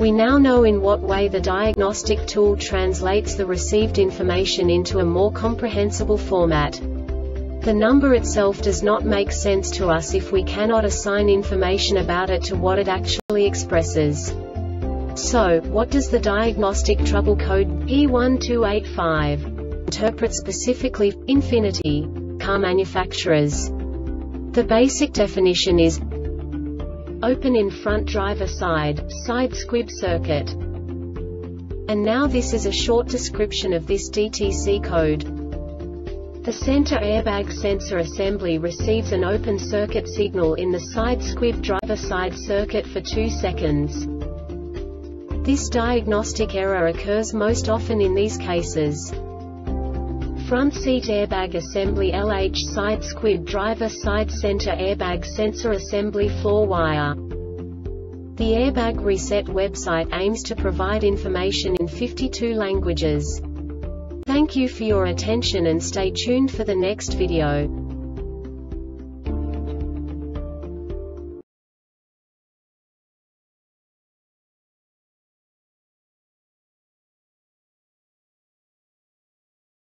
We now know in what way the diagnostic tool translates the received information into a more comprehensible format. The number itself does not make sense to us if we cannot assign information about it to what it actually expresses. So, what does the diagnostic trouble code P1285 interpret specifically, Infiniti car manufacturers? The basic definition is open in front driver side, side squib circuit. And now this is a short description of this DTC code. The center airbag sensor assembly receives an open circuit signal in the side squib driver side circuit for 2 seconds. This diagnostic error occurs most often in these cases. Front seat airbag assembly LH side squib driver side center airbag sensor assembly floor wire. The Airbag Reset website aims to provide information in 52 languages. Thank you for your attention and stay tuned for the next video.